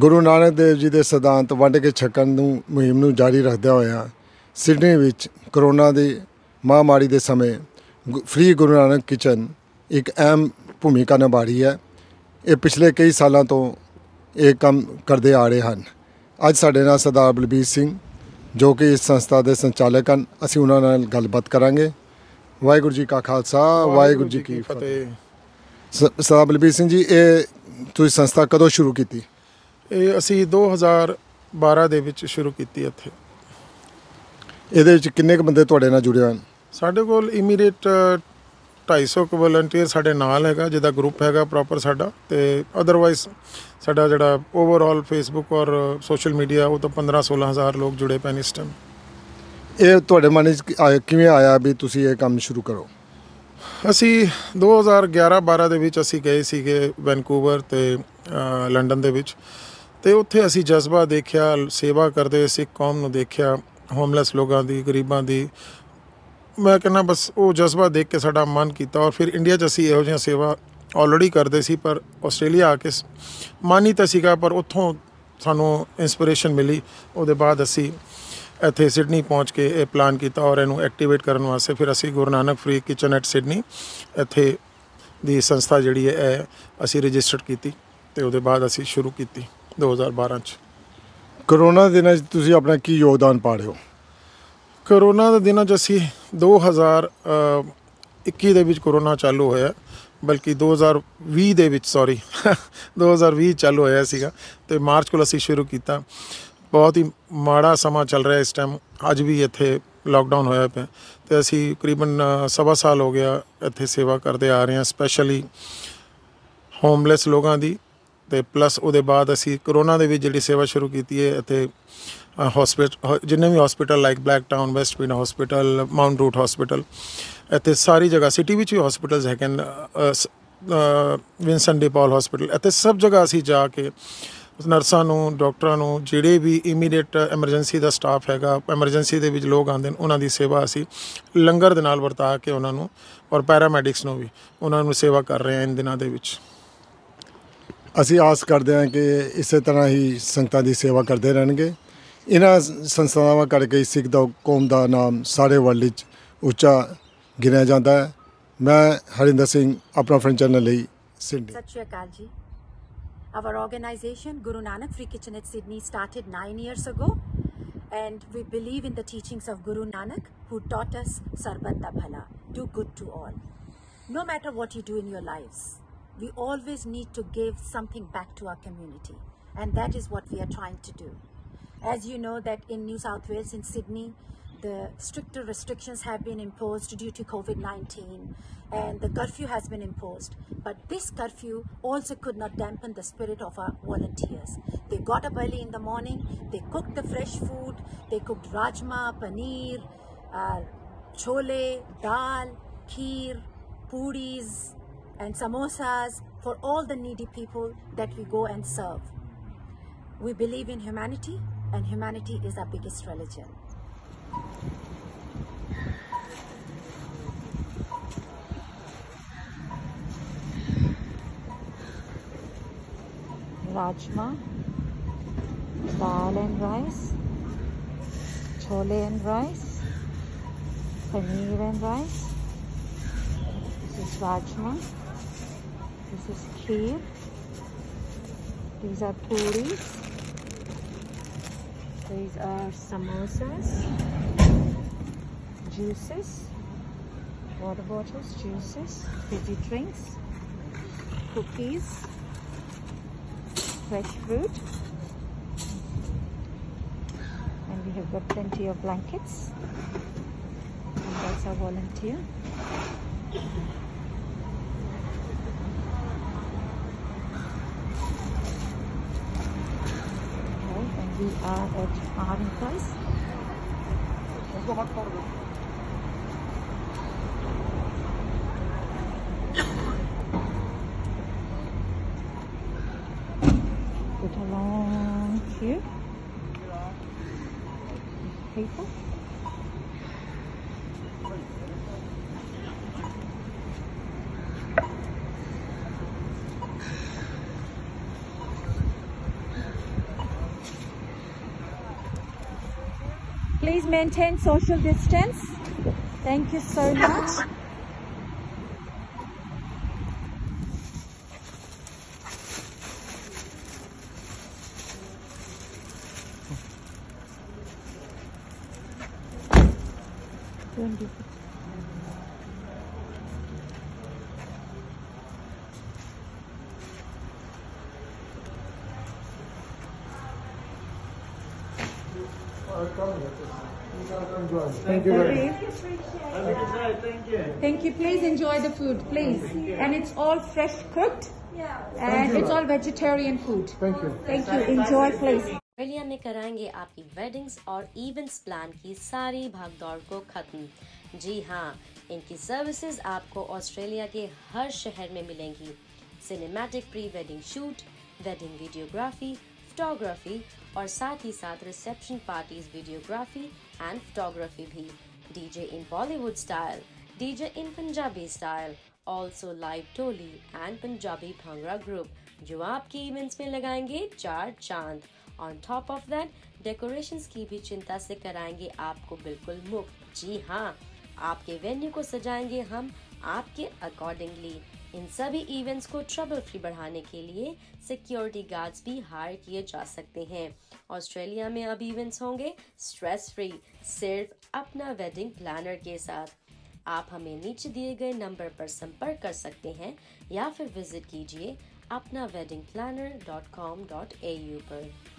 ਗੁਰੂ ਨਾਨਕ ਦੇਵ ਜੀ ਦੇ ਸਿਧਾਂਤ ਵੰਡ ਕੇ ਛਕਣ ਨੂੰ ਮੁਹਿੰਮ ਨੂੰ ਜਾਰੀ ਰੱਖਦਿਆਂ ਹੋਇਆ ਸਿਡਨੀ ਵਿੱਚ ਕਰੋਨਾ ਦੀ ਮਹਾਮਾਰੀ ਦੇ ਸਮੇਂ ਫ੍ਰੀ ਗੁਰੂ ਨਾਨਕ ਕਿਚਨ ਇੱਕ ਅਹਿਮ ਭੂਮਿਕਾ ਨਿਭਾ ਰਹੀ ਹੈ ਇਹ ਪਿਛਲੇ ਕਈ ਸਾਲਾਂ ਤੋਂ ਇਹ ਕੰਮ ਕਰਦੇ ਆ ਰਹੇ ਹਨ ਅੱਜ ਸਾਡੇ ਨਾਲ ਸਰਦਾਰ ਬਲਬੀਰ ਸਿੰਘ ਜੋ ਕਿ ਇਸ ਸੰਸਥਾ ਦੇ ਸੰਚਾਲਕ ਹਨ ਅਸੀਂ ਉਹਨਾਂ ਨਾਲ ਗੱਲਬਾਤ ਕਰਾਂਗੇ ਵਾਹਿਗੁਰੂ ਜੀ ਕਾ ਖਾਲਸਾ ਵਾਹਿਗੁਰੂ ਜੀ ਕੀ ਫਤਿਹ ਸਰਦਾਰ ਬਲਬੀਰ ਸਿੰਘ ਜੀ ਇਹ ਤੁਸੀਂ ਸੰਸਥਾ ਕਦੋਂ ਸ਼ੁਰੂ ਕੀਤੀ ਇਹ ਅਸੀਂ 2012 ਦੇ ਵਿੱਚ ਸ਼ੁਰੂ ਕੀਤੀ ਇੱਥੇ ਇਹਦੇ ਵਿੱਚ ਕਿੰਨੇ ਕੁ ਬੰਦੇ ਤੁਹਾਡੇ ਨਾਲ ਜੁੜੇ ਹਨ ਸਾਡੇ ਕੋਲ ਇਮੀਡੀਏਟ 250 ਕੁ ਵਲੰਟੀਅਰ ਸਾਡੇ ਨਾਲ ਹੈਗਾ ਜਿਹਦਾ ਗਰੁੱਪ ਹੈਗਾ ਪ੍ਰੋਪਰ ਸਾਡਾ ਤੇ ਅਦਰਵਾਈਜ਼ ਸਾਡਾ ਜਿਹੜਾ ਓਵਰਆਲ ਫੇਸਬੁੱਕ ਔਰ ਸੋਸ਼ਲ ਮੀਡੀਆ ਉਹ ਤਾਂ 15 16000 ਲੋਕ ਜੁੜੇ ਪਏ ਨੇ ਇਸ ਟਾਈਮ ਇਹ ਤੁਹਾਡੇ ਮਨ ਵਿੱਚ ਕਿਵੇਂ ਆਇਆ ਵੀ ਤੁਸੀਂ ਇਹ ਕੰਮ ਸ਼ੁਰੂ ਕਰੋ ਅਸੀਂ 2011 12 ਦੇ ਵਿੱਚ ਅਸੀਂ ਗਏ ਸੀਗੇ ਵੈਨਕੂਵਰ ਤੇ ਲੰਡਨ ਦੇ ਵਿੱਚ ਤੇ ਉੱਥੇ ਅਸੀਂ ਜਜ਼ਬਾ ਦੇਖਿਆ ਸੇਵਾ ਕਰਦੇ ਹੋਏ ਸਿੱਖ ਕੌਮ ਨੂੰ ਦੇਖਿਆ ਹੋਮਲੈਸ ਲੋਕਾਂ ਦੀ ਗਰੀਬਾਂ ਦੀ ਮੈਂ ਕਹਿੰਦਾ ਬਸ ਉਹ ਜਜ਼ਬਾ ਦੇਖ ਕੇ ਸਾਡਾ ਮਨ ਕੀਤਾ ਔਰ ਫਿਰ ਇੰਡੀਆ 'ਚ ਅਸੀਂ ਇਹੋ ਜਿਹੀਆਂ ਸੇਵਾ ਆਲਰੇਡੀ ਕਰਦੇ ਸੀ ਪਰ ਆਸਟ੍ਰੇਲੀਆ ਆ ਕੇ ਮਾਨੀ ਤਾਂ ਸੀਗਾ ਪਰ ਉੱਥੋਂ ਸਾਨੂੰ ਇਨਸਪੀਰੇਸ਼ਨ ਮਿਲੀ ਉਹਦੇ ਬਾਅਦ ਅਸੀਂ ਇੱਥੇ ਸਿਡਨੀ ਪਹੁੰਚ ਕੇ ਇਹ ਪਲਾਨ ਕੀਤਾ ਔਰ ਇਹਨੂੰ ਐਕਟੀਵੇਟ ਕਰਨ ਵਾਸਤੇ ਫਿਰ ਅਸੀਂ Guru Nanak free kitchen at Sydney ਇੱਥੇ ਦੀ ਸੰਸਥਾ ਜਿਹੜੀ ਹੈ ਅਸੀਂ ਰਜਿਸਟਰ ਕੀਤੀ ਤੇ ਉਹਦੇ ਬਾਅਦ ਅਸੀਂ ਸ਼ੁਰੂ ਕੀਤੀ 2012 ਚ ਕਰੋਨਾ ਦੇ ਦਿਨਾਂ 'ਚ ਤੁਸੀਂ ਆਪਣਾ ਕੀ ਯੋਗਦਾਨ ਪਾ ਰਹੇ ਹੋ ਕਰੋਨਾ ਦੇ ਦਿਨਾਂ 'ਚ ਅਸੀਂ 2021 ਦੇ ਵਿੱਚ ਕਰੋਨਾ ਚਾਲੂ ਹੋਇਆ ਬਲਕਿ 2020 ਦੇ ਵਿੱਚ ਸੌਰੀ 2020 ਚਾਲੂ ਹੋਇਆ ਸੀਗਾ ਤੇ ਮਾਰਚ ਕੋਲ ਅਸੀਂ ਸ਼ੁਰੂ ਕੀਤਾ ਬਹੁਤ ਹੀ ਮਾੜਾ ਸਮਾਂ ਚੱਲ ਰਿਹਾ ਇਸ ਟਾਈਮ ਅੱਜ ਵੀ ਇੱਥੇ ਲਾਕਡਾਊਨ ਹੋਇਆ ਪਿਆ ਤੇ ਅਸੀਂ ਕਰੀਬਨ ਸਵਾ ਸਾਲ ਹੋ ਗਿਆ ਇੱਥੇ ਸੇਵਾ ਕਰਦੇ ਆ ਰਹੇ ਹਾਂ ਸਪੈਸ਼ਲੀ ਹੋਮਲੈਸ ਲੋਕਾਂ ਦੀ ਤੇ ਪਲੱਸ ਉਹਦੇ ਬਾਅਦ ਅਸੀਂ ਕਰੋਨਾ ਦੇ ਵਿੱਚ ਜਿਹੜੀ ਸੇਵਾ ਸ਼ੁਰੂ ਕੀਤੀ ਹੈ ਅਤੇ ਹਸਪੀਟਲ ਜਿੰਨੇ ਵੀ hospital like Blacktown west ਪਿੰਡ ਹਸਪੀਟਲ ਮਾਉਂਟ ਰੂਟ ਹਸਪੀਟਲ ਅਤੇ ਸਾਰੀ ਜਗ੍ਹਾ ਸਿਟੀ ਵਿੱਚ ਵੀ ਹਸਪੀਟਲਸ ਹੈਗੇ ਵਿਨਸਨ ਡੀ ਪਾਲ ਹਸਪੀਟਲ ਅਤੇ ਸਭ ਜਗ੍ਹਾ ਅਸੀਂ ਜਾ ਕੇ ਉਸ ਨਰਸਾਂ ਨੂੰ ਡਾਕਟਰਾਂ ਨੂੰ ਜਿਹੜੇ ਵੀ ਇਮੀਡੀਏਟ ਐਮਰਜੈਂਸੀ ਦਾ ਸਟਾਫ ਹੈਗਾ ਐਮਰਜੈਂਸੀ ਦੇ ਵਿੱਚ ਲੋਕ ਆਉਂਦੇ ਨੇ ਉਹਨਾਂ ਦੀ ਸੇਵਾ ਅਸੀਂ ਲੰਗਰ ਦੇ ਨਾਲ ਵਰਤਾ ਕੇ ਉਹਨਾਂ ਨੂੰ ਔਰ ਪੈਰਾਮੈਡਿਕਸ ਨੂੰ ਵੀ ਉਹਨਾਂ ਨੂੰ ਸੇਵਾ ਕਰ ਰਹੇ ਆ ਇਨ ਦਿਨਾਂ ਦੇ ਵਿੱਚ ਅਸੀਂ ਆਸ ਕਰਦੇ ਹਾਂ ਕਿ ਇਸੇ ਤਰ੍ਹਾਂ ਹੀ ਸੰਗਤਾਂ ਦੀ ਸੇਵਾ ਕਰਦੇ ਰਹਿਣਗੇ ਇਹਨਾਂ ਸੰਸਥਾਵਾਂ ਕਰਕੇ ਸਿੱਖ ਦਾ ਕੌਮ ਦਾ ਨਾਮ ਸਾਰੇ ਵਰਲਡ ਵਿੱਚ ਉੱਚਾ ਗਿਣਿਆ ਜਾਂਦਾ ਹੈ ਮੈਂ ਹਰਿੰਦਰ ਸਿੰਘ ਆਪਣਾ ਫਰੈਂਚ ਚੈਨਲ ਲਈ ਸਿਡਨੀ ਸਤਿ ਸ਼੍ਰੀ ਅਕਾਲ ਜੀ our organisation Guru Nanak free kitchen it Sydney started 9 years ago and we believe in the teachings of Guru Nanak who taught us ਸਰਬੱਤ ਦਾ ਭਲਾ do good to all no matter what you do in your lives we always need to give something back to our community. And that is what we are trying to do. As you know that in New South Wales, in Sydney, the stricter restrictions have been imposed due to COVID-19 and the curfew has been imposed. But this curfew also could not dampen the spirit of our volunteers. They got up early in the morning, they cooked the fresh food, they cooked rajma, paneer, uh, chole, dal, kheer, puris, and samosas for all the needy people that we go and serve. We believe in humanity and humanity is our biggest religion. Rajma, dal and rice, chole and rice, paneer and rice, this is rajma. This is kheer. These are puris. These are samosas. Juices. Water bottles, juices, fizzy drinks, cookies, fresh fruit. And we have got plenty of blankets. And that's our volunteer. we are at Marvin Price. Put along here. People. Please maintain social distance. Thank you so much. Thank you. Thank you very much. Thank you. Thank you. Please enjoy the food, please. And it's all fresh cooked. Yeah. And it's all vegetarian food. Thank you. Thank you. Enjoy, please. Australia में कराएंगे आपकी weddings और events plan की सारी भागदौड़ को खत्म जी हाँ इनकी सर्विसेज आपको ऑस्ट्रेलिया के हर शहर में मिलेंगी cinematic pre wedding shoot wedding videography photography और साथ ही साथ reception parties videography and photography भी DJ in Bollywood style DJ in Punjabi style also live टोली एंड पंजाबी भांगड़ा ग्रुप जो आपके इवेंट्स में लगाएंगे चार चांद on top of that decoration की भी चिंता से कराएंगे आपको बिल्कुल मुफ्त जी हाँ आपके वेन्यू को सजाएंगे हम आपके अकॉर्डिंगली इन सभी इवेंट्स को ट्रबल फ्री बढ़ाने के लिए सिक्योरिटी गार्ड्स भी हायर किए जा सकते हैं ऑस्ट्रेलिया में अब इवेंट्स होंगे स्ट्रेस फ्री सिर्फ अपना वेडिंग प्लानर के साथ आप हमें नीचे दिए गए नंबर पर संपर्क कर सकते हैं या फिर विजिट कीजिए अपना wedding planner dot com dot A U पर